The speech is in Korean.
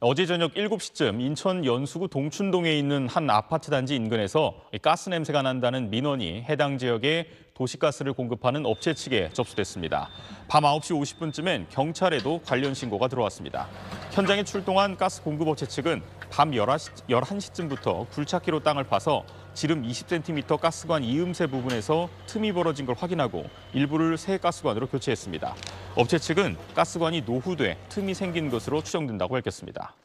어제 저녁 7시쯤 인천 연수구 동춘동에 있는 한 아파트 단지 인근에서 가스 냄새가 난다는 민원이 해당 지역에 도시가스를 공급하는 업체 측에 접수됐습니다. 밤 9시 50분쯤엔 경찰에도 관련 신고가 들어왔습니다. 현장에 출동한 가스 공급업체 측은 밤 11시, 11시쯤부터 굴착기로 땅을 파서 지름 20cm 가스관 이음새 부분에서 틈이 벌어진 걸 확인하고 일부를 새 가스관으로 교체했습니다. 업체 측은 가스관이 노후돼 틈이 생긴 것으로 추정된다고 밝혔습니다.